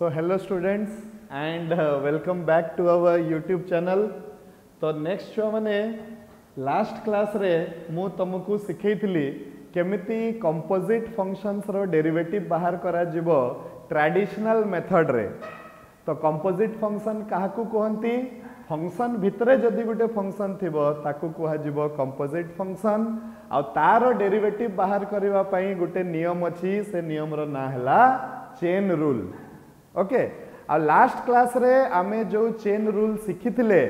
Hello students and uh, welcome back to our YouTube channel. तो next छुआ मैंने last class रे मु तुमको शिखेइथिली केमिति कंपोजिट फ़ंक्शंस रो डेरिवेटिव बाहर करा जिवो ट्रेडिशनल मेथड रे तो कंपोजिट फ़ंक्शन काहाकू कहंती फ़ंक्शन भितरे जदि गोटे फ़ंक्शन थिबो ताकू कंपोजिट फ़ंक्शन आ तार डेरिवेटिव बाहर पई गोटे नियम अछि से नियम रो ना हला चेन रूल ओके आ लास्ट क्लास रे आमे जो चेन रूल शिखिथिले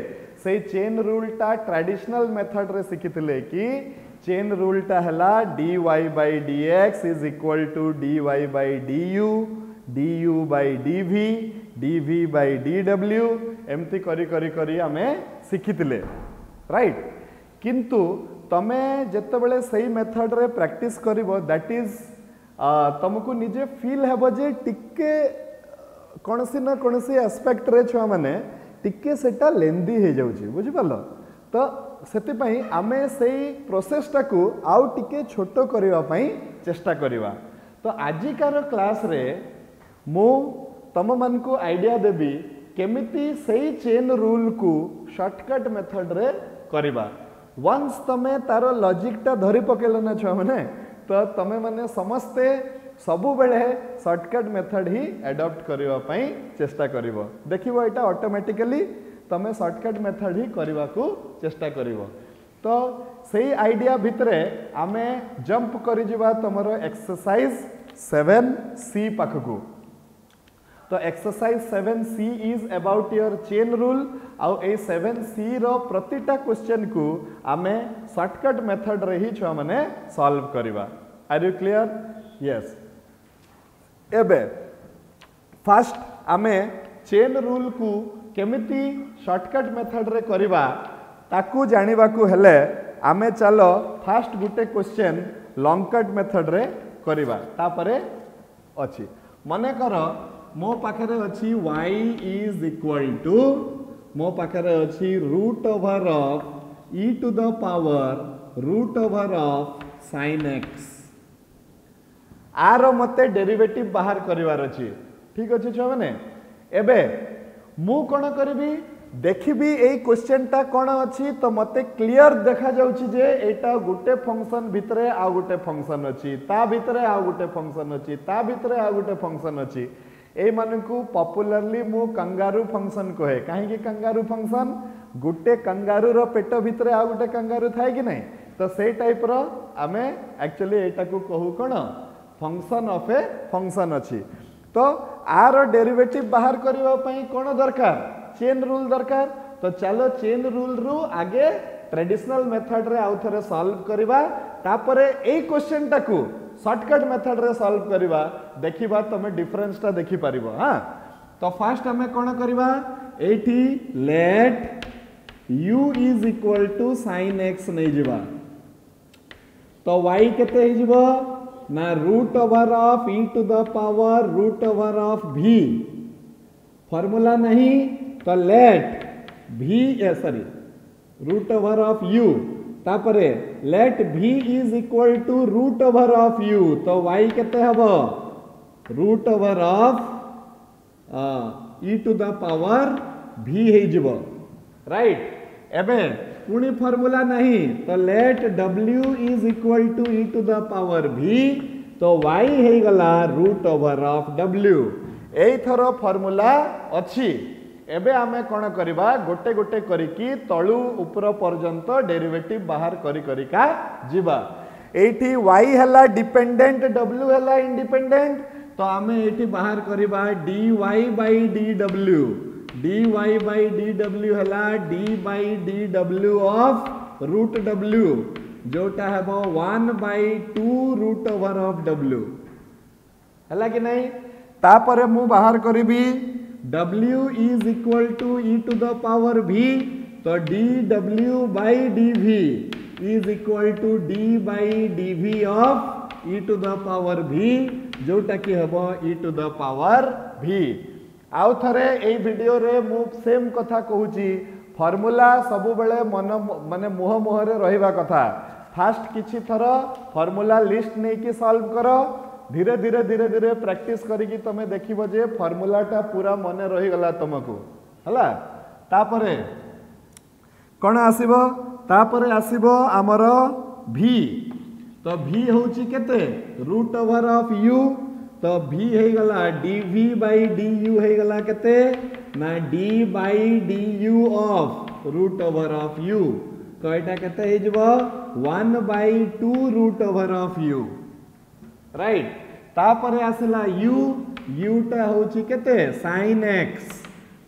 से चेन रूलटा ट्रेडिशनल मेथड रे शिखिथिले कि चेन रूलटा हला dy by dx is equal to dy by du du by dv dv by dw, एमती करी करी करी आमे शिखिथिले राइट किंतु तमे जेतेबेले सही मेथड रे प्रैक्टिस दैट इज़ तुमको निजे फील हेबो जे टिके कौन सी ना कौन सी आसपेक्ट रे छुआ मैंने टी से लेंदी हो जाए बुझिपाल तो से आम से प्रोसेसटा को आउ टे छोट करने चेष्टा करवा तो आजिकार क्लास रे मु तुम मानक आईडिया देवी केमी से चेन रूल को सर्टकट मेथड रे करवा वन्स तुम्हें तार लजिकटा धरी पकेल ना छुआ मैंने तो तुम्हें समस्ते ସବୁବେଳେ ସର୍ଟକଟ୍ ମେଥଡ଼ ହିଁ ଆଡପ୍ଟ କରିବା ପାଇଁ ଚେଷ୍ଟା କରିବ ଦେଖିବ ଏଇଟା ଅଟୋମେଟିକାଲି ତମେ ସର୍ଟକଟ୍ ମେଥଡ଼ ହିଁ କରିବାକୁ ଚେଷ୍ଟା କରିବ ତ ସେଇ ଆଇଡ଼ିଆ ଭିତରେ ଆମେ ଜମ୍ପ କରିଯିବା ତମର ଏକ୍ସରସାଇଜ ସେଭେନ୍ ସି ପାଖକୁ ତ exercise seven C is about your chain rule ଆଉ ଏଇ ସେଭେନ୍ ସିର ପ୍ରତିଟା କ୍ୱେଶ୍ଚନ୍କୁ ଆମେ ସର୍ଟକଟ୍ ମେଥଡ଼ରେ ହିଁ ଛୁଆମାନେ ସଲ୍ଭ କରିବା ଆର୍ ୟୁ କ୍ଲିଅର ୟେସ୍ ଏବେ ଫାଷ୍ଟ ଆମେ ଚେନ୍ ରୁଲ୍କୁ କେମିତି ସର୍ଟକଟ୍ ମେଥଡ଼ରେ କରିବା ତାକୁ ଜାଣିବାକୁ ହେଲେ ଆମେ ଚାଲ ଫାଷ୍ଟ ଗୋଟେ କ୍ୱେଶ୍ଚନ୍ ଲଙ୍ଗ କଟ୍ ମେଥଡ଼ରେ କରିବା ତାପରେ ଅଛି ମନେକର ମୋ ପାଖରେ ଅଛି y ଇଜ୍ ଇକ୍ୱାଲ୍ ଟୁ ମୋ ପାଖରେ ଅଛି root over of E to the power root over of sine X ଆର ମୋତେ ଡେରିଭେଟିଭ୍ ବାହାର କରିବାର ଅଛି ଠିକ୍ ଅଛି ଛୁଆମାନେ ଏବେ ମୁଁ କ'ଣ କରିବି ଦେଖିବି ଏଇ କ୍ୱେଶ୍ଚେନ୍ଟା କ'ଣ ଅଛି ତ ମୋତେ କ୍ଲିଅର୍ ଦେଖାଯାଉଛି ଯେ ଏଇଟା ଗୋଟେ ଫଙ୍କସନ୍ ଭିତରେ ଆଉ ଗୋଟେ ଫଙ୍କସନ୍ ଅଛି ତା ଭିତରେ ଆଉ ଗୋଟେ ଫଙ୍କସନ୍ ଅଛି ତା ଭିତରେ ଆଉ ଗୋଟେ ଫଙ୍କସନ୍ ଅଛି ଏଇମାନଙ୍କୁ ପପୁଲାରଲି ମୁଁ କଙ୍ଗାରୁ ଫଙ୍କସନ୍ କୁହେ କାହିଁକି କଙ୍ଗାରୁ ଫଙ୍କସନ୍ ଗୋଟେ କଙ୍ଗାରୁର ପେଟ ଭିତରେ ଆଉ ଗୋଟେ କଙ୍ଗାରୁ ଥାଏ କି ନାହିଁ ତ ସେଇ ଟାଇପ୍ର ଆମେ ଆକ୍ଚୁଆଲି ଏଇଟାକୁ କହୁ କ'ଣ ଫଙ୍କସନ୍ ଅଫ୍ ଏ ଫଙ୍କସନ୍ ଅଛି ତ ଆର ଡେରିଭେଟିଭ୍ ବାହାର କରିବା ପାଇଁ କ'ଣ ଦରକାର ଚେନ୍ ରୁଲ୍ ଦରକାର ତ ଚାଲ ଚେନ୍ ରୁଲ୍ରୁ ଆଗେ ଟ୍ରାଡିସନାଲ ମେଥଡ଼ରେ ଆଉ ଥରେ ସଲ୍ଭ କରିବା ତାପରେ ଏଇ କ୍ୱେଶ୍ଚନଟାକୁ ସର୍ଟକଟ୍ ମେଥଡ଼ରେ ସଲ୍ଭ କରିବା ଦେଖିବା ତମେ ଡିଫରେନ୍ସଟା ଦେଖିପାରିବ ହଁ ତ ଫାଷ୍ଟ ଆମେ କ'ଣ କରିବା ଏଇଠି let U is equal to sine X ନେଇଯିବା ତ ୱାଇ କେତେ ହେଇଯିବ ना root over of e to the power root over of v formula नहीं तो let v sorry root over of u तापरे let v is equal to root over of u तो y केते hub root over of e to the power v हो right एवं ପୁଣି formula ନାହିଁ ତ let W is equal to E to the power V ତ Y ହେଇଗଲା route over of W ଏଇଥର ଫର୍ମୁଲା ଅଛି ଏବେ ଆମେ କ'ଣ କରିବା ଗୋଟେ ଗୋଟେ କରିକି ତଳୁ ଉପର ପର୍ଯ୍ୟନ୍ତ ଡେରିଭେଟିଭ୍ ବାହାର କରି କରିକା ଯିବା ଏଇଠି ୱାଇ ହେଲା ଡିପେଣ୍ଡେଣ୍ଟ ଡବ୍ଲ୍ୟୁ ହେଲା ଇଣ୍ଡିପେଣ୍ଡେଣ୍ଟ ତ ଆମେ ଏଇଠି ବାହାର କରିବା D Y by D W D Y by D W है D by D W W जोटा है one by two root over of W है कि नहीं? तापर मु बाहर करी W is equal to e to the power भी तो डी डब्ल्यू बाई डी भी is equal to D by D भी of e to the power जोटा कि हम इ टू द पावर भी ଆଉ ଥରେ ଏଇ ଭିଡ଼ିଓରେ ମୁଁ ସେମ୍ କଥା କହୁଛି ଫର୍ମୁଲା ସବୁବେଳେ ମନ ମାନେ ମୁହଁ ମୁହଁରେ ରହିବା କଥା ଫାଷ୍ଟ କିଛି ଥର ଫର୍ମୁଲା ଲିଷ୍ଟ ନେଇକି ସଲ୍ଭ କର ଧୀରେ ଧୀରେ ଧୀରେ ଧୀରେ ପ୍ରାକ୍ଟିସ କରିକି ତମେ ଦେଖିବ ଯେ ଫର୍ମୁଲାଟା ପୁରା ମନେ ରହିଗଲା ତମକୁ ହେଲା ତାପରେ କ'ଣ ଆସିବ ତାପରେ ଆସିବ ଆମର ଭି ତ ଭି ହେଉଛି କେତେ ରୁଟ୍ ଓଭର ଅଫ୍ ୟୁ ତ ଭି ହେଇଗଲା D V by D U ହେଇଗଲା କେତେ ନା D by D U of root over of U ତ ଏଇଟା କେତେ ହେଇଯିବ one by two root over of U right ତାପରେ ଆସିଲା ୟୁ ୟୁଟା ହେଉଛି କେତେ ସାଇନ୍ ଏକ୍ସ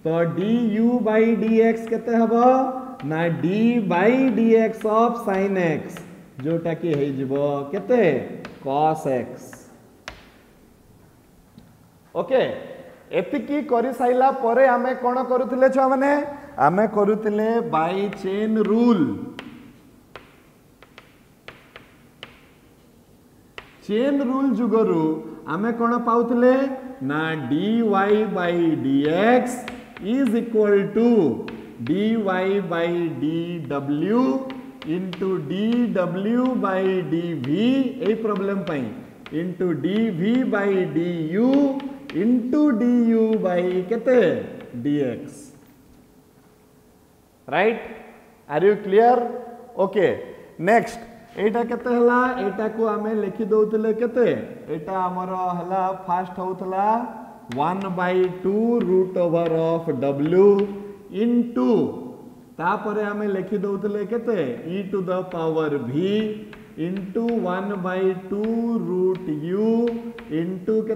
ତ D U by D X କେତେ ହବ ନା D by D X of sine X जोटा कि ହେଇଯିବ କେତେ cos x ଓକେ ଏତିକି କରିସାରିଲା ପରେ ଆମେ କ'ଣ କରୁଥିଲେ ଛୁଆମାନେ ଆମେ କରୁଥିଲେ by chain rule chain rule ଯୁଗରୁ ଆମେ କ'ଣ ପାଉଥିଲେ ନା D Y by D X is equal to D Y by D W into dw by dv এই ઇન્ટુ ડીયુ બાય કેતે D X right are you clear okay next ଏଇଟା କେତେ ହେଲା ଏଇଟାକୁ ଆମେ ଲେଖି ଦେଉଥିଲେ କେତେ ଏଇଟା ଆମର ହେଲା ଫାଷ୍ଟ ହେଉଥିଲା one by two root over of W into ତାପରେ ଆମେ ଲେଖି ଦେଉଥିଲେ କେତେ e to the power v to into one by two root u into के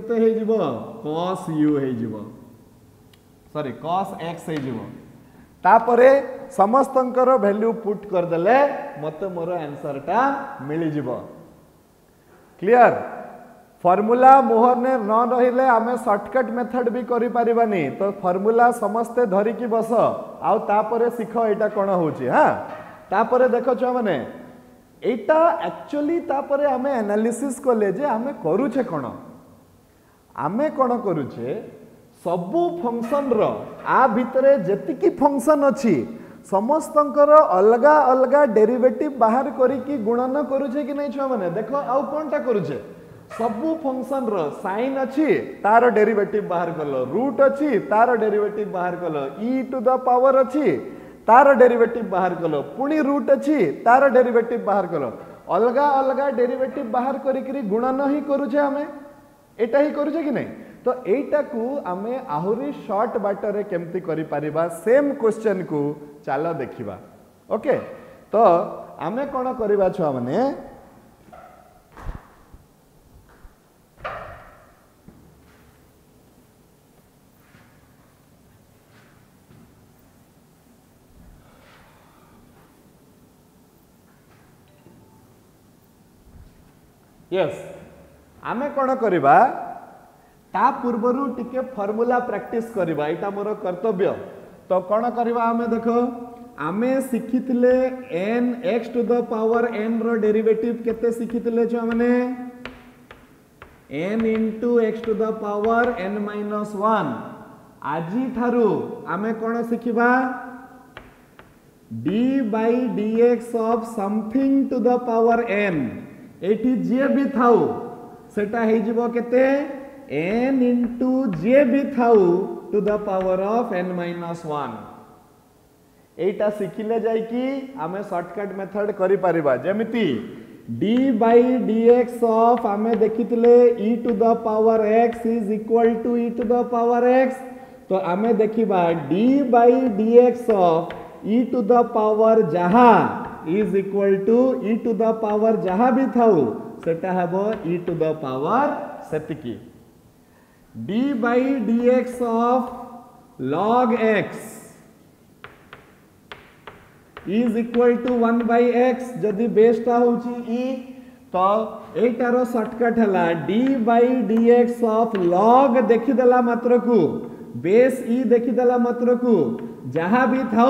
कस यू हो सॉरी कस एक्स तापर समस्त भैल्यू पुट करदे मत मोर आंसरटा मिल क्लियर फर्मूला मुहर न रही आम सर्टकट मेथड भी करें तो फर्मूला समस्ते धरिकी बस आउे शिख यहाँ कौन हो हाँ देख छुआ मैंने এইটা ଆକ୍ଚୁଆଲି ତାପରେ ଆମେ ଆନାଲିସିସ୍ କଲେ ଯେ ଆମେ କରୁଛେ କ'ଣ ଆମେ କ'ଣ କରୁଛେ ସବୁ ଫଙ୍କସନ୍ର ଆ ଭିତରେ ଯେତିକି ଫଙ୍କସନ୍ ଅଛି ସମସ୍ତଙ୍କର ଅଲଗା ଅଲଗା ଡେରିଭେଟିଭ୍ ବାହାର କରିକି ଗୁଣନ କରୁଛେ କି ନାହିଁ ଛୁଆମାନେ ଦେଖ ଆଉ କ'ଣଟା କରୁଛେ ସବୁ ଫଙ୍କସନ୍ର ସାଇନ୍ ଅଛି ତାର ଡେରିଭେଟିଭ୍ ବାହାର କଲ ରୁଟ୍ ଅଛି ତାର ଡେରିଭେଟିଭ୍ ବାହାର କଲ ଇ ଟୁ ଦ ପାୱାର ଅଛି ତାର ଡେରିଭେଟିଭ ବାହାର କଲ ପୁଣି ରୁଟ୍ ଅଛି ତାର ଡେରିଭେଟିଭ ବାହାର କଲ ଅଲଗା ଅଲଗା ଡେରିଭେଟିଭ ବାହାର କରିକିରି ଗୁଣନ ହିଁ କରୁଛେ ଆମେ ଏଇଟା ହିଁ କରୁଛେ କି ନାହିଁ ତ ଏଇଟାକୁ ଆମେ ଆହୁରି ସର୍ଟ ବାଟରେ କେମିତି କରିପାରିବା ସେମ୍ କ୍ୱେଶ୍ଚନକୁ ଚାଲ ଦେଖିବା ଓକେ ତ ଆମେ କ'ଣ କରିବା ଛୁଆମାନେ ୟେସ୍ ଆମେ କ'ଣ କରିବା? ତା ପୂର୍ବରୁ ଟିକେ ଫର୍ମୁଲା ପ୍ରାକ୍ଟିସ୍ କରିବା ଏଇଟା ମୋର କର୍ତ୍ତବ୍ୟ। ତ କ'ଣ କରିବା ଆମେ ଦେଖ? ଆମେ ଶିଖିଥିଲେ n x to the power ଏନ୍ର derivative କେତେ ଶିଖିଥିଲେ ଛୁଆମାନେ? N into x to the power n minus one ଆଜିଠାରୁ ଆମେ କ'ଣ ଶିଖିବା? D by d x of something to the power n ये भी था सेटा एन इंटू जे भी था to the power of n minus one एटा शिखिले जाए shortcut method Karmi d by d x of आम देखी e to the power x is equal to e to the power x तो आम देखा d by d x of e to the power जहाँ is equal to e to the power जहाँ भी था सेटा हेब ई टू द पावर से d by d x x is equal to one by x जदि बेस्टा हूँ इ तो यार सर्टकट है d by dx of log मात्र को बेस इ देखीदेला मात्र को जहाँ भी था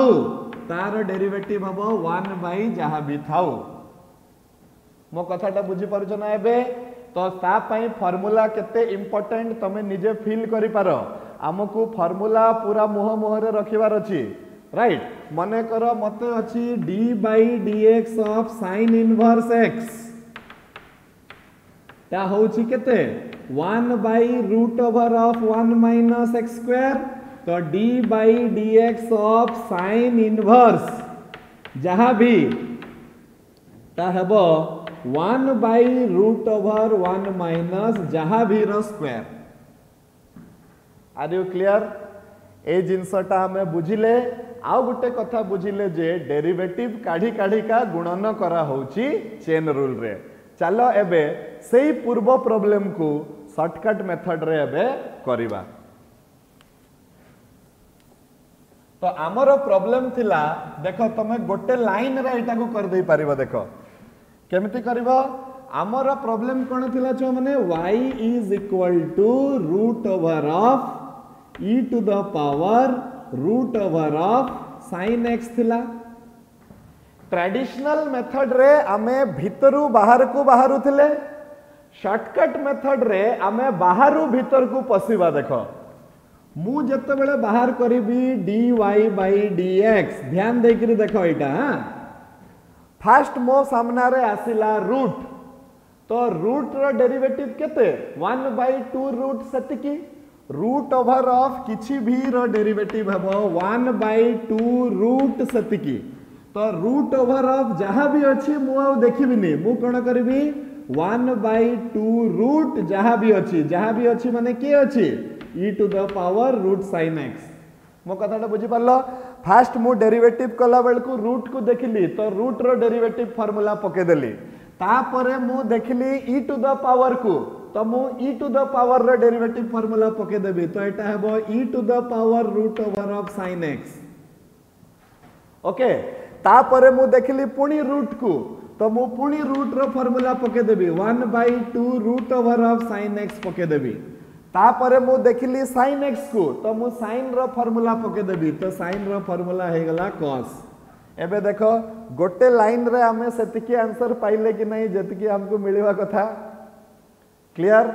डेरिवेटिव हम वन बै जहाँ भी था मो कथाटा बुझीपार ना एवं तो तापाई फर्मूला केते इम्पोर्टेंट तुम निजे फिल कर आमको फर्मूला पूरा मुह मुहर रखार अच्छी राइट मन कर मत अच्छी d by d x of sin inverse x ता होची केते 1 by root over of 1 minus x square तो d by dx of sin inverse जहाँ भी हेबो 1 बाय रूट ओवर 1 माइनस जहाँ भी स्क्वायर आर यू क्लियर ए जिनसटा हमें बुझिले, आउ गोटे कथा बुझिले जे डेरिवेटिव काढ़ी काढ़ी का गुणन करा होची चेन रूल रे। चलो एबे सेही पूर्व प्रॉब्लम को शॉर्टकट मेथड रे एबे करिबा तो आमर प्रॉब्लम थिला देखो तमे गोटे लाइन रे एटा को कर देई परिबो देखो केमिति करिबो आमर प्रॉब्लम कोन थिला छ माने y is equal to root over of e to the power root over sin x थिला ट्रेडिशनल मेथड रे आमे भितरु बाहर को बाहरु थिले शॉर्टकट आमे बाहरु को देखो बेले बाहर करिबी dy by dx ध्यान देकरी देखो हाँ? फास्ट मो सामना आसिला रूट तो रूट रो डेरिवेटिव केते? 1 by 2 रूट सेतिकी? रूट ओवर ऑफ़ किछि भी रो डेरिवेटिव हबो 1 by 2 रूट सेतिकी। तो रूट ओवर ऑफ़ जहाँ भी अछि, मु आ देखिबिनी। मु कोन करबी? 1 by 2 रूट जहाँ भी अछि जहाँ भी अछि माने के अछि e to the power root sin x. मो कथाटा बुझी पारलो फास्ट मु डेरिवेटिव कला बेल को रूट को देखिली तो रूट रो डेरिवेटिव फार्मूला पके देली तापरे मु देखिली e टू द पावर को तो मु e टू द पावर रो डेरिवेटिव फार्मूला पके तो एटा हेबो e to the power root over of sin x okay तापरे मु देखिली पुणी रूट को तो मु पुणी root row formula 1 by 2 root over of sin x पके देबी तापरे मु देखिली sin x को तो मु sin रो फार्मूला तो sin रो फार्मूला हे गला cos एबे देखो, गोटे लाइन रे हमें सेतिकी आंसर पाइले कि नहीं, जतिकी हमको मिलवा कथा। क्लियर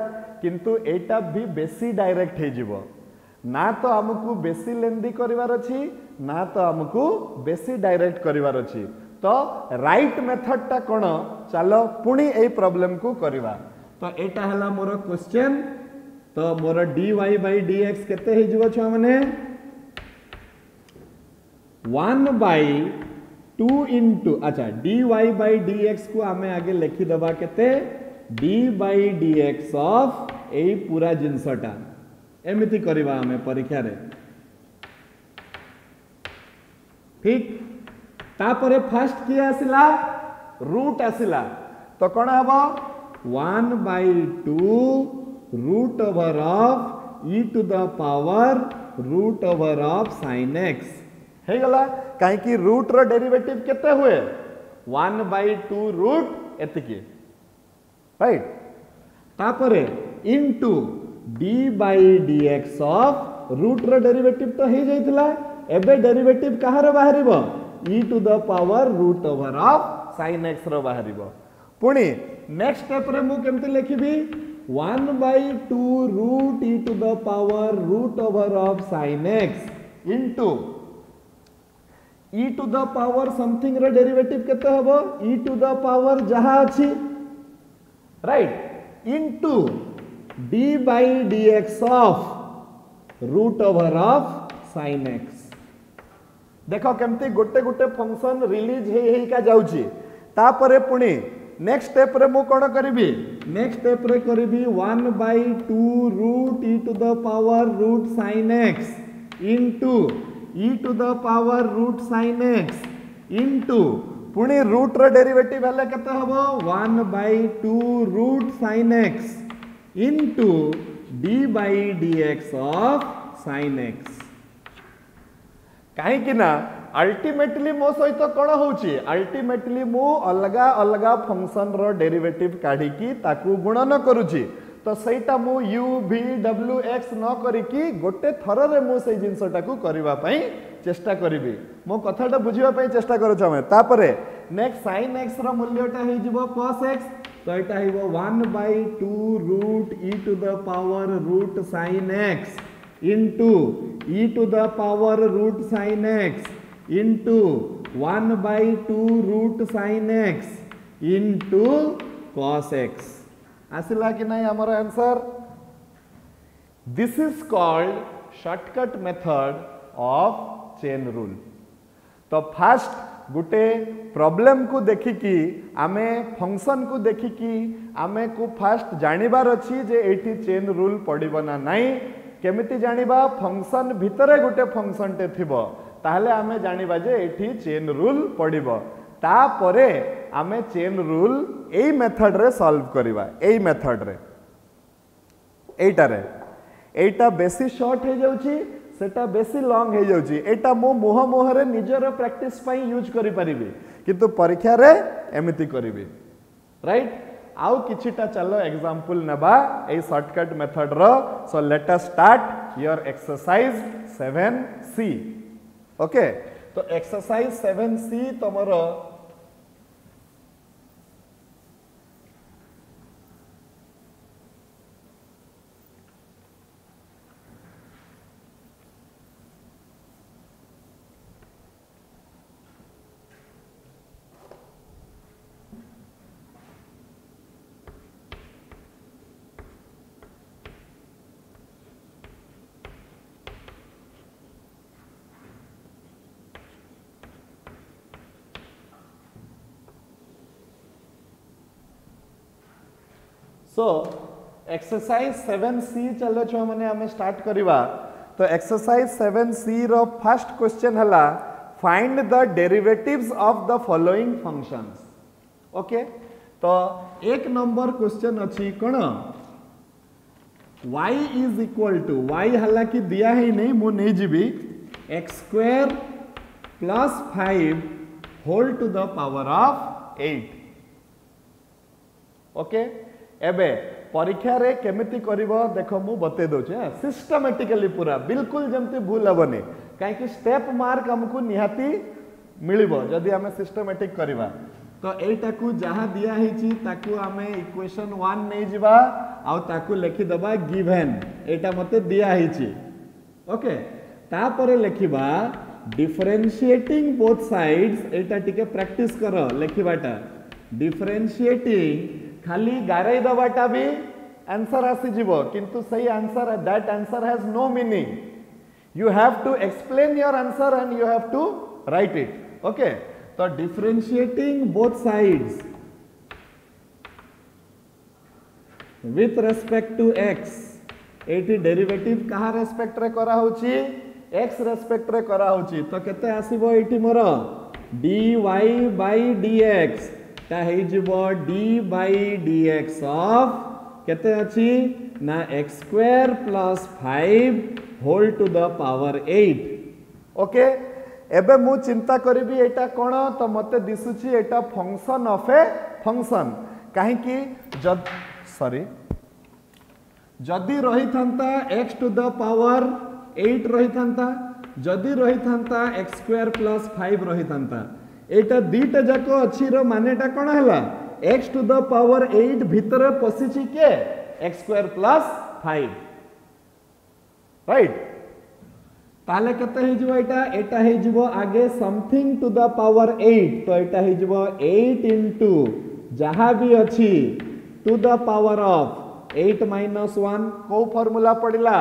किंतु एटा भी बेसी डायरेक्ट हे ना तो हमको बेसी लेंदी करिवार अछि, ना तो हमको बेसी डायरेक्ट करिवार अछि। तो राइट मेथड टा कोन चलो, पुणी ए प्रॉब्लम को करिवा। तो एटा हला मोर क्वेश्चन तो मोर डी by dx केते हे जीवो छ माने 1 by 2 into अच्छा dy by dx को आमे आगे लिखि दबा केते d by dx ऑफ़ ए पूरा जिंसटा एमिति करिबा आमे परीक्षा ठीक? तापरे फ़र्स्ट की आसिला? रूट आसिला। तो कोन हबो 1 by 2 root over of e to the power root over of sin x. हे गला? काहे कि रूट रो डेरिवेटिव 1 by 2 रूट एतिकी राइट तापरे into d by dx of root row derivative तो हे जाइतला एबे डेरिवेटिव कहार बाहरिबो? e to the power root over of sin x रो बाहरिबो। पुणी नेक्स्ट स्टेप रे मु केमते लिखिबी? 1 by 2 root e to the power root over of sin x into e to the power something ର ଡେରିଭେଟିଭ କେତେ ହେବ e to the power ଯାହା ଅଛି right into d by dx of root over of sin x ଦେଖ କେମିତି ଗୋଟେ ଗୋଟେ function release ହେଇ ହେଇକା ଯାଉଛି ତାପରେ ପୁଣି नेक्स्ट स्टेप रे मु कोन करबी नेक्स्ट स्टेप रे करबी 1 by 2 root e to the power root sin x into e to the power root sin x into पुनी रूट रे डेरिवेटिव हले केते हबो 1 by 2 root sin x into d by dx of sin x काहे कि ना ultimately मो सहित कौन होची अल्टीमेटली मु अलग अलग फ़ंक्शन रो डेरिवेटिव काढ़ी की ताकू गुणन करूची तो सहीटा मु यू भी डब्ल्यू एक्स न करिकी गोटे थर रे मु से जिनसटा को करबा पई चेष्टा करिबी मो कथाटा बुझिबा चेष्टा करू छमे तापरे नेक्स्ट sin x रो मूल्यटा हे जिवो cos x तो एटा हेबो 1 by 2 root e to the power root sin x into e to the power root sin x into one by two root sine x into cos x आसिला कि नहीं आमर answer this is called shortcut method of chain rule तो first गोटे problem को देखिकी आम function को देखिकी आम को फास्ट जानवर अच्छी जे ये चेन रूल पड़बना ना कमी जानवा फ़ंक्शन भितर गोटे फ़ंक्शन टे थी তাহলে ତାହେଲେ ଆମେ ଜାଣିବା ଯେ ଏଠି ଚେନ୍ ରୁଲ୍ ପଡ଼ିବ ତାପରେ ଆମେ ଚେନ୍ ରୁଲ୍ ଏଇ ମେଥଡ଼ରେ ସଲ୍ଭ କରିବା ଏଇ ମେଥଡ଼ରେ এইটা বেশি ବେଶୀ ସର୍ଟ ହେଇଯାଉଛି সেটা বেশি লং হয়ে যাচ্ছে এটা মো মুহ মুহরে নিজের প্র্যাকটিস পাই ইউজ করে পারিবি কিন্তু পরীক্ষার এমিতি করিবি রাইট আউ কিছুটা চলো এক্সাম্পল নেবা এই shortcut মেথডর so let us start your exercise C okay તો એક્સરસાઇઝ સેવન સી તમારો सो एक्सरसाइज 7c चलो छुआ स्टार्ट करिवा। तो एक्सरसाइज 7c रो फ़र्स्ट क्वेश्चन हला find the derivatives of the following functions okay तो एक नंबर क्वेश्चन अछि कोन y is equal to y हला कि दिया है नहीं, मु नहीं जीबी x square plus 5 whole to the power of 8 okay एबे परीक्षा रे केमिति करिवो देखो मु बते दउछे सिस्टमैटिकली पूरा बिल्कुल जमती भूल हबनी काहे कि स्टेप मार्क हमको निहाती मिलिबो जदि हमें सिस्टमैटिक करिवा तो एटा को जहा दिया हिची ताकू हमें इक्वेशन 1 नै जिबा आउ ताकू लिखि दबा गिवन एटा मते दिया हिची ओके तापरे लिखिबा डिफरेंशिएटिंग बोथ साइड्स एटा टिके खाली गारे दबाटा भी आंसर आसीज किंतु सही answer that answer has no meaning you have to explain your answer and you have to write it okay तो differentiating both sides with respect to x eighty derivative कहा respect रे करा होची? एक्स रेस्पेक्ट रे करा तो केते आसीबो एटी मोर? dy by dx. ता हे जिवो d by dx of केते अछि ना x square plus 5 whole to the power 8 okay एबे मु चिंता करिबी एटा कोन तो मते दिसुची एटा फ़ंक्शन ऑफ़ ए फ़ंक्शन काहे कि जद सॉरी जदि रही थांता x टू द पावर 8 रही थांता जदि रही थांता ଏଇଟା ଦୁଇଟା ଯାକ ଅଛିର ମାନେଟା କ'ଣ ହେଲା x to the power eight ଭିତରେ ପଶିଛି କେ x square plus five right তাহলে কেতে হয়ে এটা এটা হয়ে আগে something to the power eight তো এটা হয়ে এইট ইন্টু যাহা বি অছি to the power of eight minus one কেউ ফর্মুলা পড়া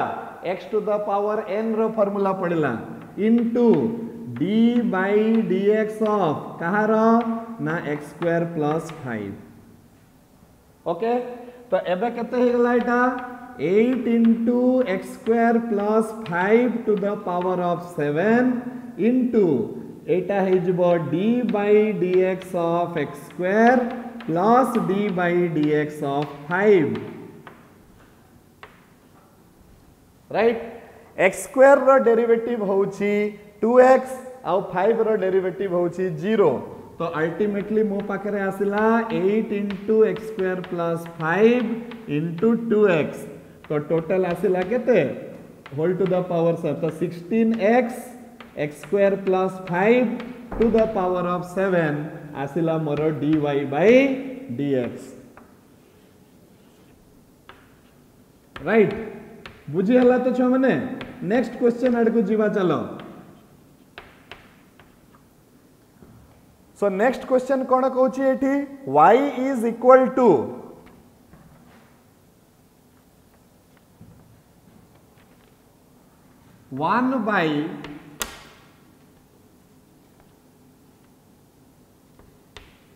x to the power n formula পড়া into d by d x of କାହାର ନା x square plus five okay ତ ଏବେ କେତେ ହେଇଗଲା ଏଇଟା eight into x square plus five to the power of seven into ଏଇଟା ହେଇଯିବ d by d x of x square plus d by d x of five right x ସ୍କୋୟାରର derivative ହେଉଛି two x आउ five derivative हूँ zero तो ultimately मो पाखे आसला eight into x square plus five into two x तो total आसला के टू द पावर सर तो sixteen x x square plus five to the power of seven आसला मोर d y by d x right बुझीगला तो छुआ मैंने next question आड़ को जीवा चलो सो नेक्स्ट क्वेश्चन कौन कौन ये y is equal to one by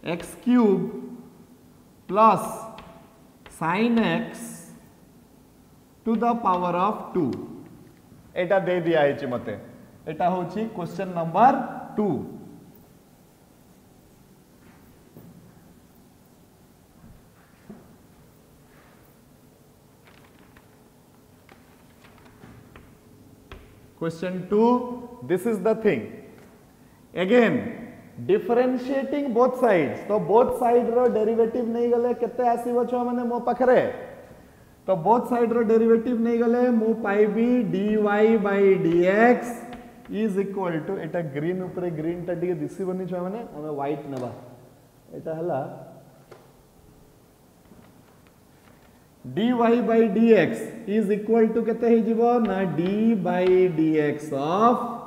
x cube plus sine x to the power of two एटा दे दिया मते एटा हूँ question number two Question 2 this is the thing again differentiating both sides तो both side रो derivative नहीं गले केते आसीबो छ माने मो पाखरे तो both side रो derivative नहीं गले मु पाइबी dy by dx is equal to Etah green ऊपर green टा ଟିକେ दिसिबनी छ माने हम white नेबा एटा हला d y dx d x is केते टू के d d d x of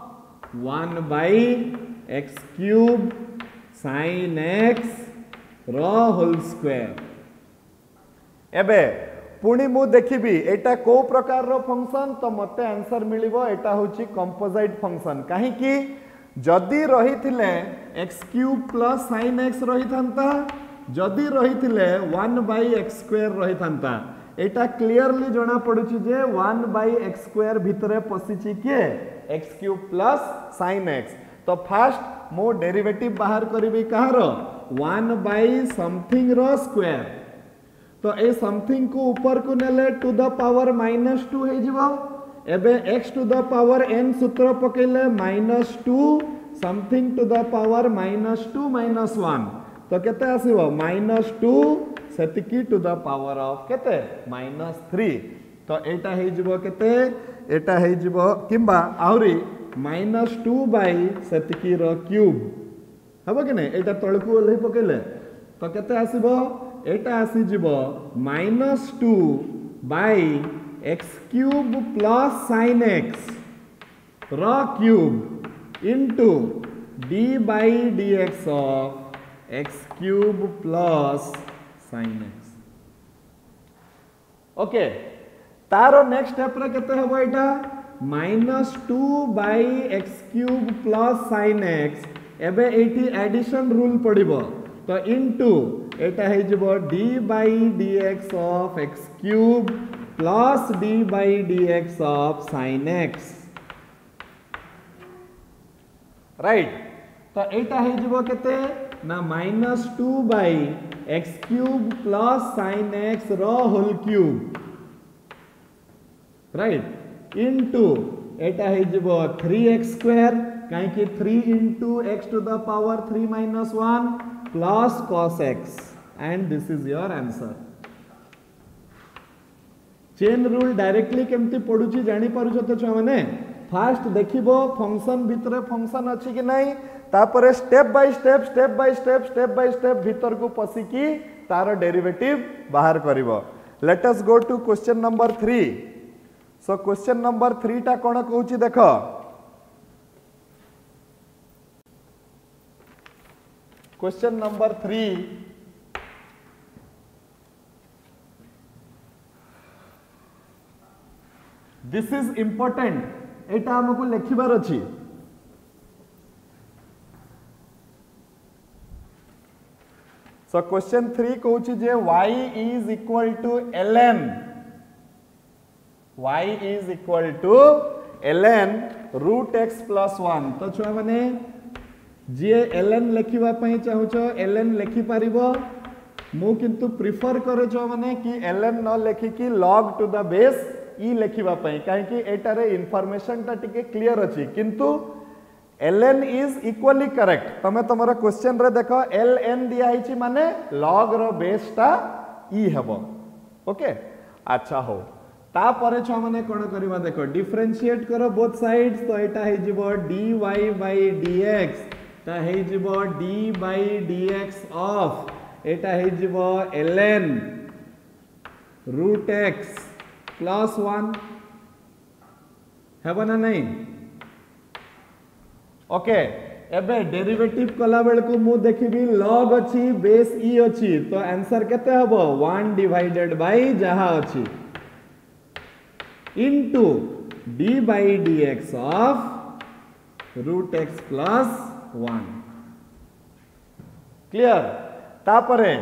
1 by x cube sin x रो होल पुणी मु देखी एटा को प्रकार रो फ़ंक्शन तो मत आंसर मिल एटा होची कंपोजिट फ़ंक्शन कहीं रही जदी x cube plus sine x रही था जदि रही वन बै एक्स स्क्वेयर रही था यहाँ क्लीयरली जना पड़ुची जे वन बै एक्स स्क्वेयर भितर पशिची किए x cube plus sine x तो फास्ट मो डेरिवेटिव बाहर करी कहार वन बै समथिंग स्क्वेयर तो ये समथिंग को ऊपर को नेले to the power minus two हो x to the power n सूत्र पकेले minus two something to the power minus two minus one तो केते माइनस टू से टू द पावर अफ के माइनस थ्री तो यहाँ हे जिवो केते एटा हे जिवो किंबा आउरी क्यूब हबो कि नै एटा तळकु ओले पकेले. तो केते आसीबो एटा आसी जिवो -2 क्यूब प्लस सैन एक्स रो cube into d bye dx ऑफ़ x cube plus sin x. Okay तारो नेक्स्ट स्टेप रे केते हबो एटा minus two by x cube plus sine x एबे एटी एडिशन रूल पड़िबो तो इनटू एटा हे जबो d by d x of x cube plus d by d x sine x right तो हे जबो केते ना minus two by x cube plus sine x रो होल क्यूब। राइट? इनटू एटा हे जबो 3x स्क्वायर काहे कि 3 into x to the power 3 minus 1 plus cos x and this is your answer. Chain rule directly केमती पारुछ तो छुआ माने फास्ट देखिबो फ़ंक्शन भितरे फ़ंक्शन अछि कि नाही? तापरे step by step step by step step by step भीतर को पसिकी तार डेरिवेटिव बाहर करिवो। Let us go to question number 3 so question number 3 टा कोन कहूची देखो? Question number three this is important एटा हमको लिखिबार अछि। Question 3 कहूची J y is equal to ln. Y is equal to ln root x plus 1 तो छुआ माने जे ln लिखिबा पई चाहूछ ln लिखि पारिबो मु किंतु प्रिफर करे छ माने कि ln न लिखि कि log the base e लिखिबा पई, काहे ता टिके क्लियर किंतु ln is equally correct. तमे तमरा क्वेश्चन रे देखो ln दिया हिची माने log रो बेस ता e हेबो ओके अच्छा हो ता परे छ माने कोन करबा देखो डिफरेंशिएट करो बोथ साइड्स तो एटा हे जिवो dy dx ता हे जिवो d dx ऑफ़ एटा हे जिवो ln root x plus 1 हेबो ना नहीं ओके एबे डेरिवेटिव कला बेल को मु देखिबी log अछि बेस e अछि तो आंसर केते हबो? 1 डिवाइडेड बाय जहा अछि? Into by d x of root x plus one clear तापरे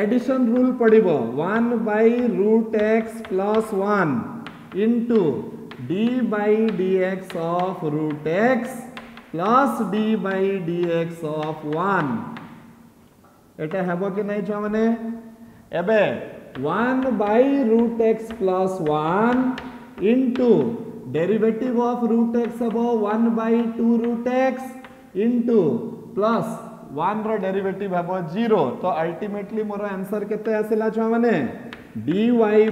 addition rule पड़िबो one by root x plus one into d by d x of root plus d by d x of one এটা হব কি নাই ছুয়া মানে এবে one by root x plus one into derivative of root x হব one by two root x into plus one derivative হব zero তো আলটিমেটলি মোর আনসর কেতে আসিলা ছুয়া মানে dy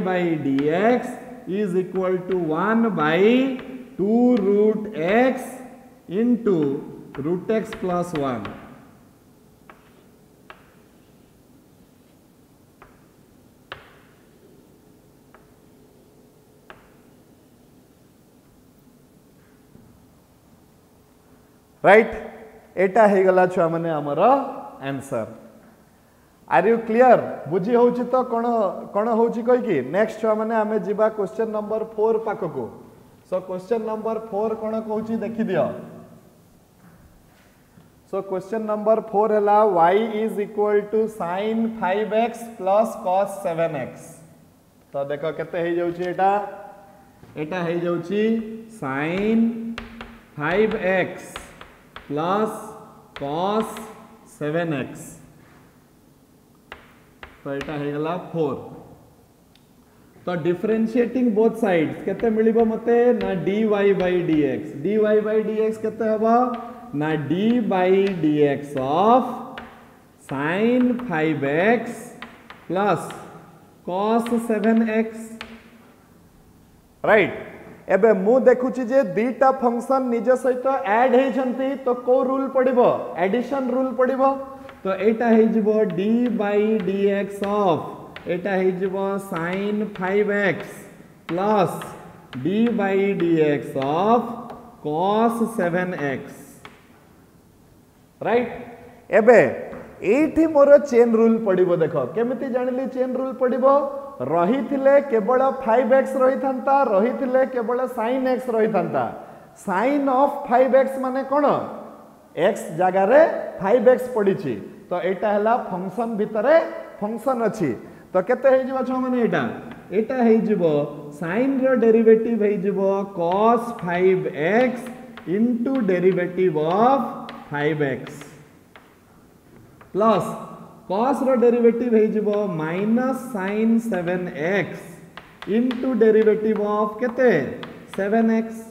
by dx is equal to 1 by 2 root x into root x plus 1 right eta heigala chua mane amara answer are you clear buji hochi to kon kon hochi koi ki next chua mane ame jiba question number 4 pakku so question number 4 kon kochi dekhi dio so question number four है y is equal to sine five x plus cos seven x तो देख के sine five x plus cos seven x तो यहाँ हो गला four तो differentiating both sides के मिले ना d y by d x d y by d x के ना d by dx of sin 5x plus cos 7x right एबे मु देखुची जे दीटा फ़ंक्शन निज सहित ऐड हेछंती तो को रूल पड़िबो? एडिशन रूल पड़िबो? तो एटा हे d by dx of एटा हे जिवो sin 5x plus d by dx of cos 7x right एबे एठी मोर चेन रूल पड़िबो देखो केमिति जानिली चेन रूल पड़िबो रहीथिले केवल 5x रहिथांता रहीथिले केवल sin x रहिथांता sin ऑफ़ 5x माने कोन x जगह रे 5x पडिछि तो एटा हला फ़ंक्शन भितरे फ़ंक्शन अछि तो केते हे जिवो छ माने एटा एटा हे जिवो sin रो डेरिवेटिव हे जिवो cos 5x into derivative five x plus कस्र derivative हो minus sine seven x into derivative of के सेवेन एक्स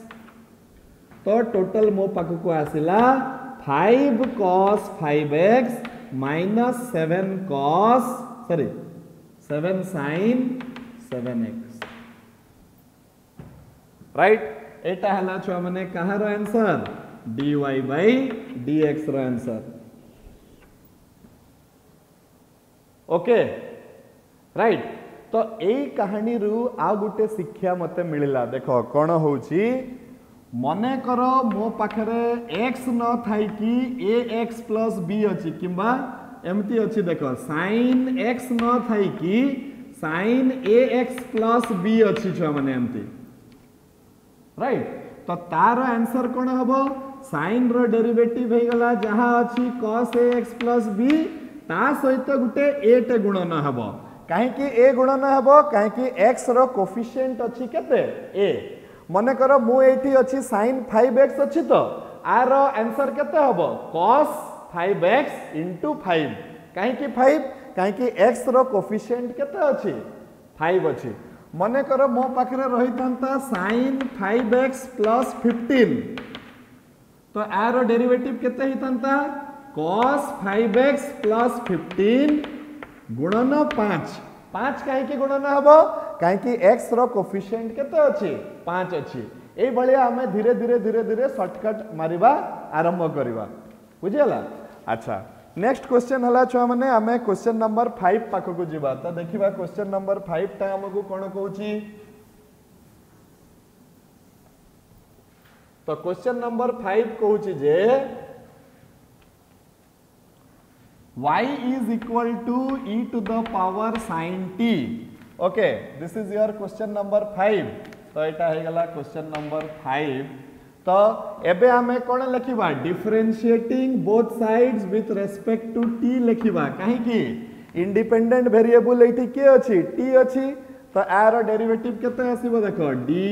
तो टोटल मो पाखक आसला five cos five x minus seven cos sorry seven sine seven x right एटा है छुआ मैंने कहार आंसर dy by dx रो आंसर ओके राइट तो एई कहानी रु आ गुटे शिक्षा मते मिलिला। देखो, कोन होउची? मने करो, मो पाखरे x न थाई कि ax प्लस b अछि, किंबा एमती अछि, देखो, sin x न थाई कि sin ax प्लस b अछि, छुआ माने एमती। तो तार आंसर कोन हबो sin रो डेरिवेटिव हे गला जहा अछि cos ax प्लस b ता सहित गुटे a टे गुणन हबो काहे कि a गुणन हबो काहे कि x रो कोफिशिएंट अछि केते a मने करो मु एठी अछि sin 5x अछि तो आर आंसर केते हबो cos 5x 5 काहे कि 5 काहे कि x रो कोफिशिएंट केते अछि 5 अछि मने करो मो पाखरे रही थांता sin 5x 15 तो आर डेरिवेटिव केते हितांता cos 5x 15 गुणन 5 पाँच। कहीं गुणन हम कहीं एक्स रोफिसीयंट के पाँच अच्छी। ये आम धीरे धीरे धीरे धीरे सर्टकट मारिबा आरंभ करवा। बुझीगला अच्छा नेक्स्ट क्वेश्चन है छुआ मैंने आम क्वेश्चन नंबर फाइव पाखक जावा। तो देखा क्वेश्चन नंबर फाइव टा आमको कौन कौन तो क्वेश्चन नंबर फाइव कौच जे, y is equal to e to the power sin t. Okay, this is your question number 5 तो यहाँ होगा क्वेश्चन नंबर फाइव तो एबे आमे कौन लिखा differentiating both sides with respect to t लिखा कहीं इंडिपेंडेंट वेरिएबल ये किए अच्छी टी अच्छी तो यार डेरिवेटिव केते आसीबो? देखो, dy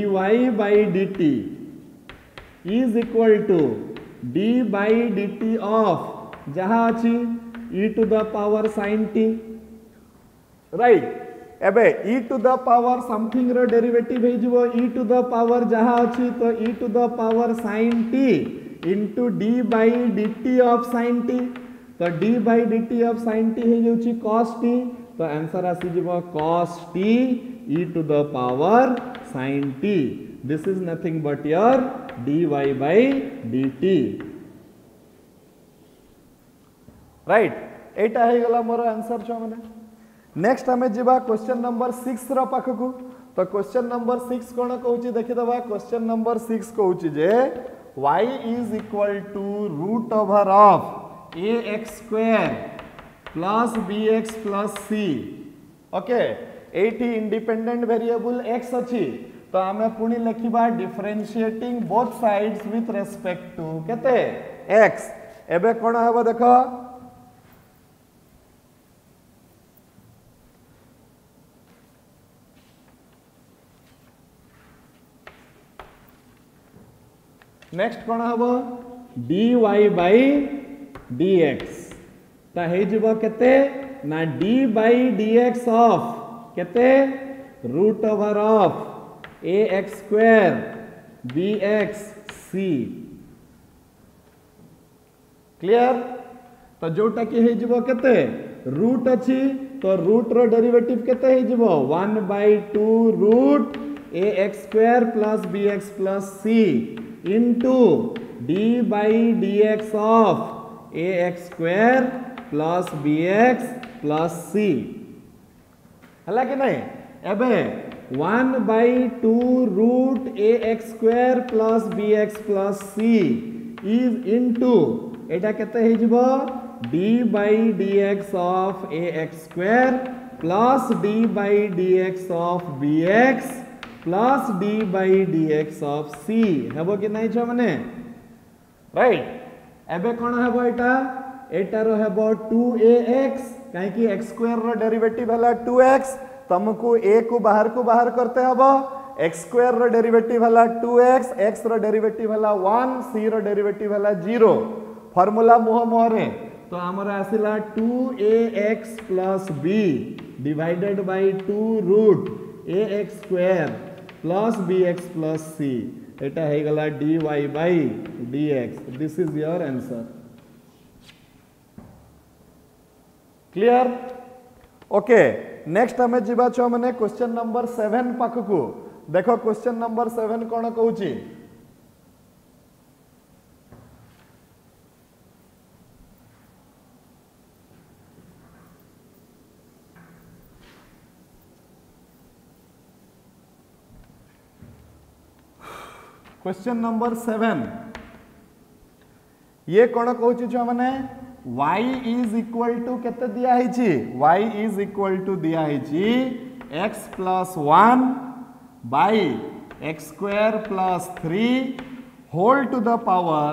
by dt is equal to d by d t of जहाँ अच्छी e to the power sine t right एबे e to the power something row derivative हो टू द पावर जहाँ अच्छी तो e to the power sine t into d by d t of sine t तो d by d t of sine t है जो t तो answer आ सी t e to the power sine t this is nothing but your dy by dt right. एटा गला मोर answer छ माने। Next आम जा क्वेश्चन नंबर सिक्स रखक तो क्वेश्चन नंबर सिक्स कौन कौच देखीदे question number six कौच is equal to root over of a x square plus b x plus c okay independent variable तो आम पुणी लिखा differentiating both sides with respect to केते x एबे कौन हम देख? नेक्स्ट कौन हम dy by dx. ता हे जीवो केते ना d by dx of केते root over of ax square bx c clear तो जोटा कि हे जीवो केते रूट अछि तो रूट रो डेरिवेटिव केते हे जीवो 1 by 2 root ax square plus bx plus c into d by dx of ax square plus bx plus c one by two root a x square plus b x plus c is into, एटा केते हे जीवो? d by dx of ax square plus d by dx of bx plus d by dx of c हेबो कि नाही छो मैने? Right एबे कौन हम यहाँ एटा हे टू ए एक्स, कहीं एक्स स्क्वायर रो है टू एक्स। तुमको ए को बाहर को बाहर करते हम एक्स स्क्वेयर रेरिवेटिव है टू एक्स एक्स रेरिवेटिव है वन सी रेरिवेटिव है ज़ीरो फर्मूला मुह मुहरे। तो आमर आसला two a x plus b divided by two root a x square plus b x plus c एटा हो गला d y by d x this is your answer clear okay okay. Next आम जीवा छ माने क्वेश्चन नंबर 7 पाखकु देखो question number 7 कोन कहूची question number seven ये कौन कौच छुआ मैंने y is equal to কেতে দিয়া হইছি y is equal to দিয়া হইছি x plus 1 by x square plus 3 whole to the power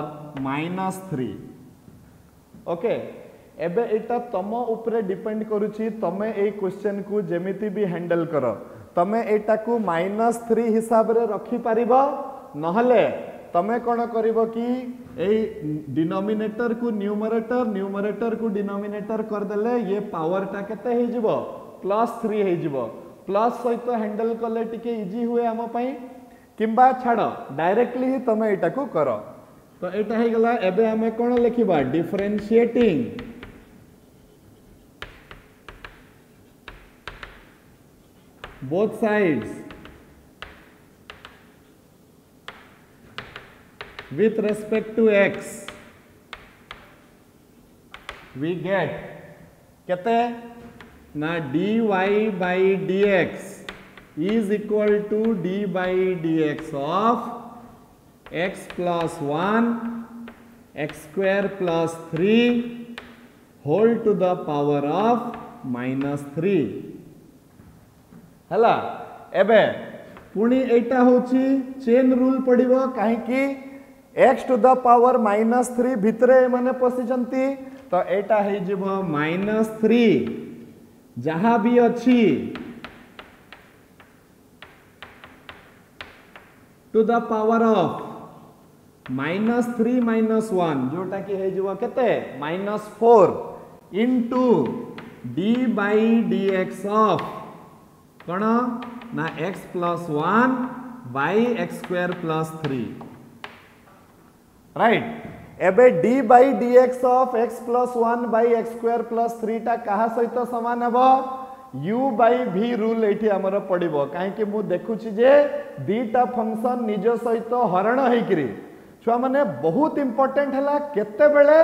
minus 3 ওকে এবে এটা তম উপরে ডিপেন্ড করুছি, তমে এই কোশ্চেন কু যেমিতি বি হ্যান্ডেল কর। তমে এটাকু মাইনাস থ্রি হিসাবে রখিপারিব নহলে তুমি কোণ করব কি এই ডিনোমিনেটর কু নিউমরেটর নিউমরেটর কু ডিনোমিনেটর করদেলে ইয়ে পাওয়ারটা কেতে হয়ে যাব প্লস থ্রি হয়ে যাব প্লস সহিত হ্যান্ডেল কলে টিকে ইজি হুয়ে আম পাই কিংবা ছাড় ডাইরেক্টলি হি তুমি এটাকু কর তো এটা হয়ে গলা এবে আমি কোণ লিখিবা ডিফরেনশিয়েটিং both sides with respect to x we get कहते ना dy by dx is equal to d by dx of x plus 1 x square plus 3 whole to the power of minus 3 ହେଲା ଏବେ पुणी एटा होची चेन रूल पड़िबो काहे x to the power minus three भितरे माने पशिचंती तो एटा है माइनस थ्री जहाँ भी अच्छी। To the power of minus three minus one जोटा कि है minus four into d by d x of कौन ना x plus one x square plus three right एबे d by dx of x plus 1 by x square plus 3 टा कहा सहित समान हबो u by v rule एठी हमर पडिबो काहे कि मु देखु छी जे दीटा फंक्शन निज सहित हरण होई करी छुआ माने बहुत इंपोर्टेंट हला केते बेले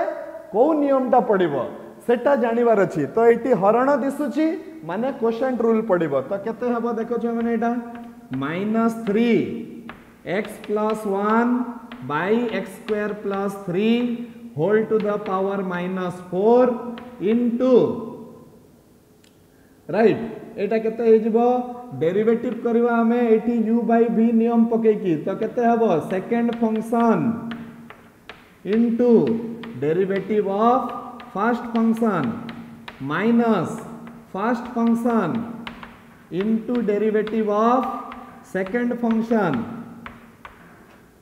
को नियम टा पडिबो सेटा जानिबार अछि तो एठी हरण दिसु छी माने क्वोशंट रूल पडिबो तो केते हबो देखो छुआ माने एटा -3 x plus 1 by x square plus 3 whole to the power minus 4 into right एटा केते हेजिबो डेरिवेटिव करबा हमें एठी यू by v नियम पके पकेकी तो केते हबो second function into derivative of first function minus first function into derivative of second function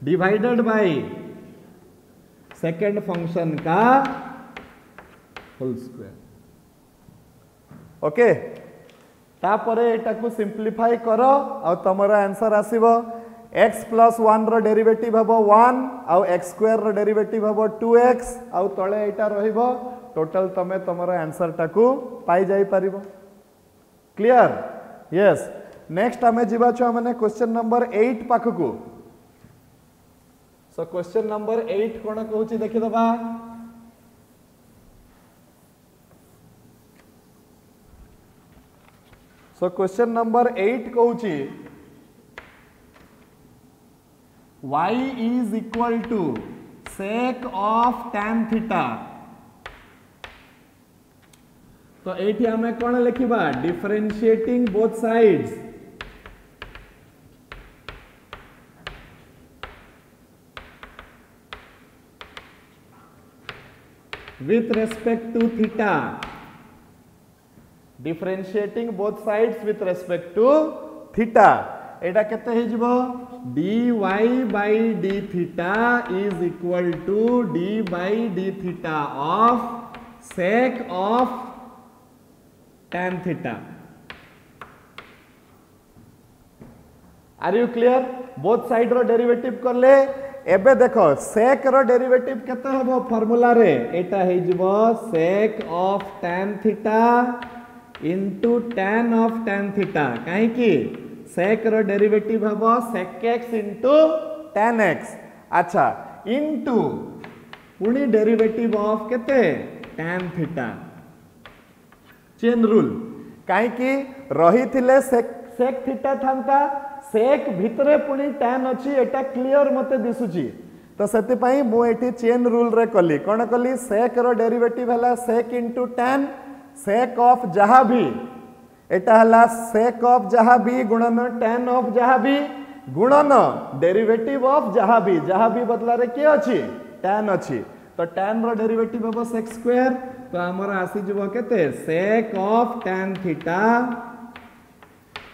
divided by second function का होल स्क्वायर ओके तापरे एटाकू सिंप्लीफाई करो आ तमरा आंसर आसीबो। X प्लस वन रेरिवेटिव हम वन आउ एक्स स्क्वेयर रेरिवेटिव हम टू एक्स आउ तले एटा रहिबो। टोटल तमे तमर आंसर टाकू पाई जाई परिबो। क्लियर यस नेक्स्ट आमे जीवा छ माने क्वेश्चन नंबर 8 पाखकू। सो क्वेश्चन नंबर 8 कोन कहूची? देखि दबा So question number 8 कौची y is equal to sec of tan theta. तो एठी हमें कौन लिखिबा differentiating both sides with respect to theta differentiating both sides with respect to theta এটা কেতে হয়ে যাব dy by d theta is equal to d by d theta of sec of tan theta are you clear both side row derivative करले एबे देखो सेक रो derivative केते हबो फार्मूला रे? एटा हे जबो sec of tan theta into tan of tan theta कहीं सेक रेरिवेटिव हम sec x into tan x अच्छा इंटू पुणी डेरिवेटिव ऑफ़ केते? टेन थीटा चेन रूल कहीं रही थिले सेक सेक थीटा था सेक भितरे पुणी टेन अच्छी एटा क्लियर मते दिसुची तो से मुझे चेन रूल रे कली कौन कली सेक रेरिवेटिव है sec into tan sec of जहाँ भी एटा हला सेक ऑफ़ जहाँ भी गुणन टेन ऑफ़ जहाँ भी गुणन डेरिवेटिव ऑफ़ जहाँ भी जहाँ भी बदला रे के अछि टेन अछि तो टेन रो डेरिवेटिव हम सेक स्क्वायर तो हमर आसी जब केते sec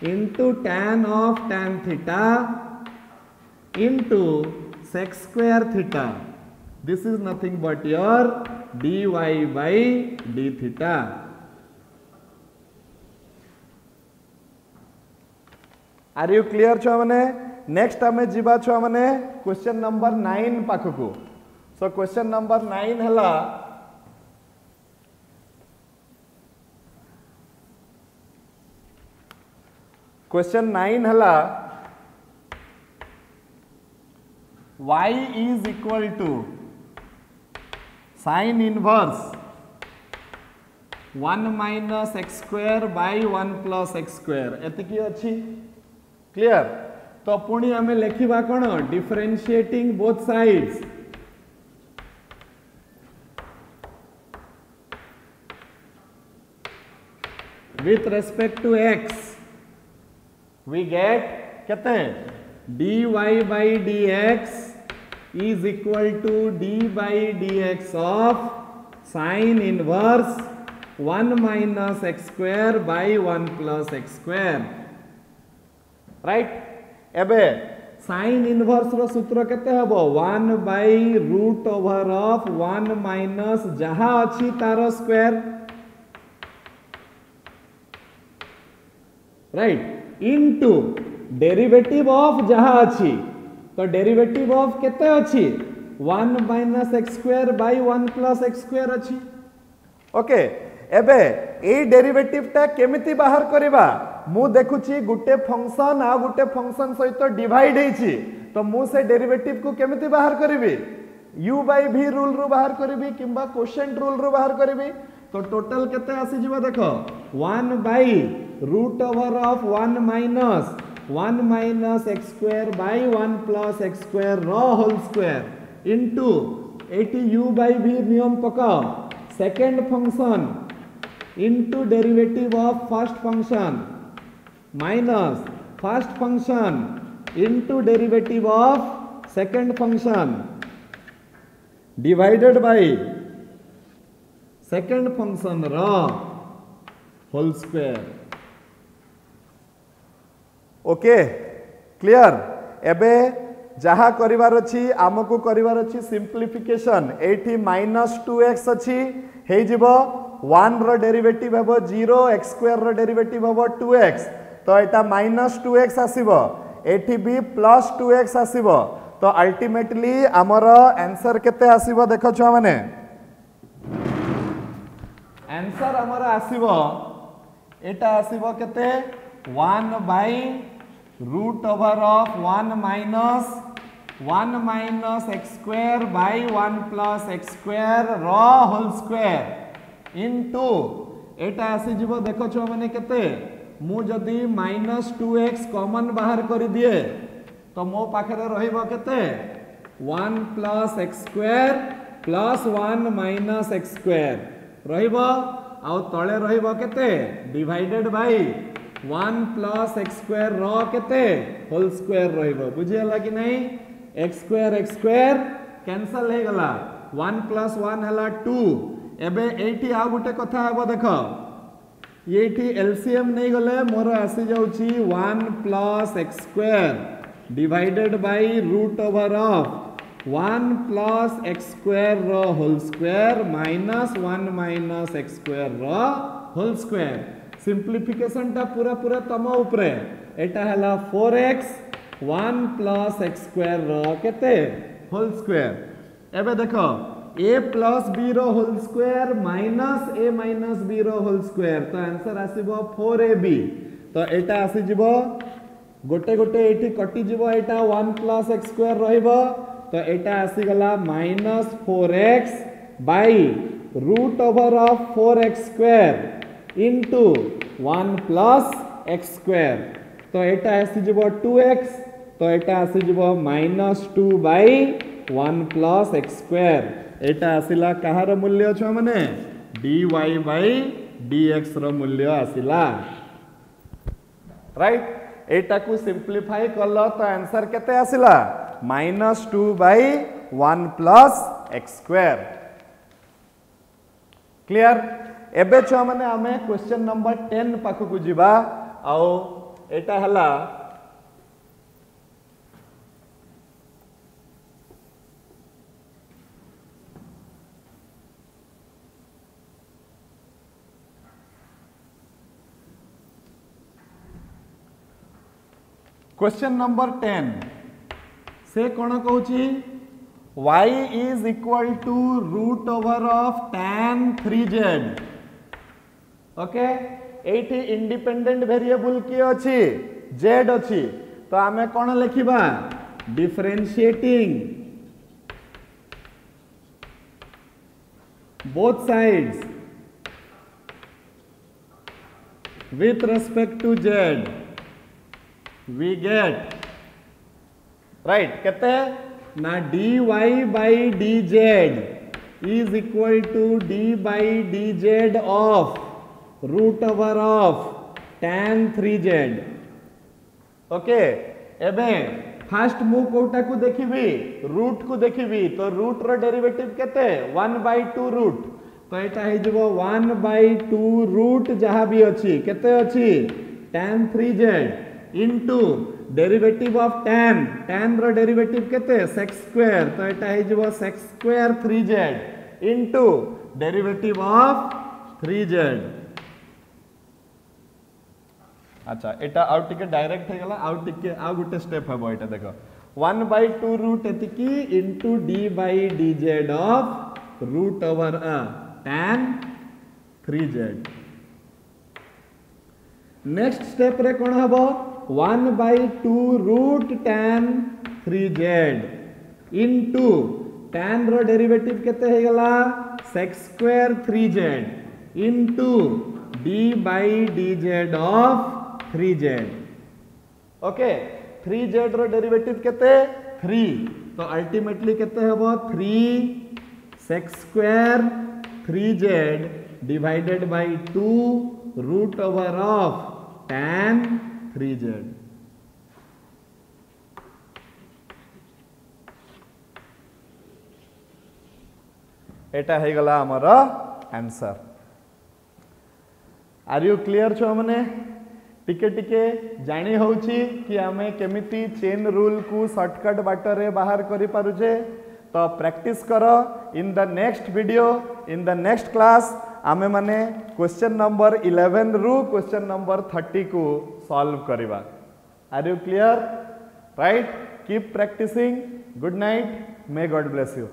of tan theta of tan theta into sec square theta this is nothing but your dy by d theta. Are you clear छुआ मैंने नेक्स्ट आम जा छुआ मैंने क्वेश्चन नंबर नाइन पाखक. सो क्वेश्चन नंबर नाइन है question nine है y is equal to sine inverse one minus x square by one plus x square एत अच्छी? क्लियर तो पुणी आम लिखा कौन differentiating both sides with respect to x we get कहते हैं? D y by d x is equal to d by d x of sine inverse one minus x square by one plus x square right एबे sine inverse रो सूत्र केते हबो 1 by root over of 1 minus जहा अछि तार square right right. Into derivative of जहा अछि तो डेरिवेटिव ऑफ़ केते अछि 1 minus x square by 1 plus x square अछि ओके एबे ए डेरिवेटिव ता केमिति बाहर करबा मु देखुछि गुटे फ़ंक्शन आ गुटे फ़ंक्शन सहित डिवाइड हेछि तो मु से डेरिवेटिव को केमिति बाहर करबी u बाय v रूल रो बाहर करबी किंबा क्वोशेंट रूल रो बाहर करबी तो टोटल केते आसी जिवो देखो 1 by root over of 1 minus 1 minus x square by 1 plus x square row whole square into एटी u बाय v नियम पकाओ second function into derivative of first function minus first function into derivative of second function divided by second function row whole square okay clear एबे जहा करिवार अछि आमको करिवार अछि simplification एठी -2x अछि हे जिवो 1 रो डेरिवेटिव हेबो 0 x स्क्वायर रो डेरिवेटिव हेबो 2x तो एटा -2x आसीबो एठी भी +2x आसीबो तो अल्टीमेटली हमर आंसर केते आसीबो देखो छुआ माने आंसर हमर आसीबो एटा आसीबो केते 1 by root over of 1 minus 1 minus x square by 1 plus x square row whole square into एटा आसी जीवो देखो माने केते मु जदी -2x कॉमन बाहर कर दिए तो मो रहिबो केते 1 plus x square plus one minus x square तळे रहिबो केते divided by 1 plus x square रो केते होल स्क्वायर बुझियला कि नहीं x square x square cancel हे गला 1 प्लस 1 हला 2 एबे एठी आ गुटे कथा हेबो देखो एठी एलसीएम नहीं गले मोर आसी 1 plus x square divided by root over of 1 plus x square row square minus 1 minus x square row whole square simplification टा पूरा पूरा तम उपरे एटा हला 4x 1 प्लस x स्क्वायर रो होल स्क्वायर एबे देखो, a plus b row whole square minus a minus b रो होल स्क्वायर तो आंसर आसीबो 4ab तो एटा आसी गोटे गोटे एठी कटि एटा 1 प्लस x स्क्वायर रहिबो। तो एटा आसी गला minus 4x by root over of 4x square into 1 plus x square तो एटा आसी जिवो 2x तो एटा आसी जिवो minus 2 by 1 plus x square एटा आसिला कहार मूल्य छ माने dy बाय dx रो मूल्य आसिला राइट एटा को सिंप्लीफाई कल तो आंसर केते आसिला minus two by one plus x square clear एबे छुआ माने आमे क्वेश्चन नंबर 10 पाखकु जिबा आओ एटा हला क्वेश्चन नंबर 10 से कौन कहूँ y is equal to root over of tan 3z okay एठी इंडिपेंडेंट वेरिएबल किए अछि z अछि तो आमे कौन लिखिबा differentiating both sides with respect to z we get right कहते ना dy by dz is equal to d by dz of root over of tan 3z okay एबे फास्ट मु कोटा को देखिबी रूट को देखिबी तो रूट रो डेरिवेटिव केते 1 बाय 2 रूट तो एटा हे जबो 1 बाय 2 रूट जहाँ भी अछि केते अछि tan 3z into derivative of tan tan रो डेरिवेटिव केते sec स्क्वायर तो एटा हे जबो sec square 3z into derivative of 3z अच्छा एटा आउ टिके डायरेक्ट हेगला आउ टिके, आउ गुटे स्टेप हबो एटा, देखो। 1 by 2 root एतिकी into d by dz of root over uh, tan 3z next step रे कोन हबो? 1 by 2 root tan 3z into tan रो डेरिवेटिव केते हेगला sec square 3z into d by dz three z okay three z derivative के three तो ultimately कहते हैं वो three sec square three z divided by two root over of tan three z एटा है गला आमर आंसर आर यू क्लियर छो मैंने टिके टिके जाणी हो कि आम केमी चेन रूल को सर्टकट बाटर बाहर कर करे तो प्रैक्टिस कर in the next video in the next class आमे माने क्वेश्चन नंबर इलेवेन रु क्वेश्चन नंबर थर्टी को सॉल्व करवा are you clear right keep practicing good night may God bless you